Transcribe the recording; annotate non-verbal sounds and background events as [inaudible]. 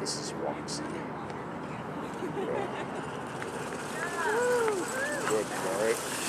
This is Roxy. [laughs] Good boy.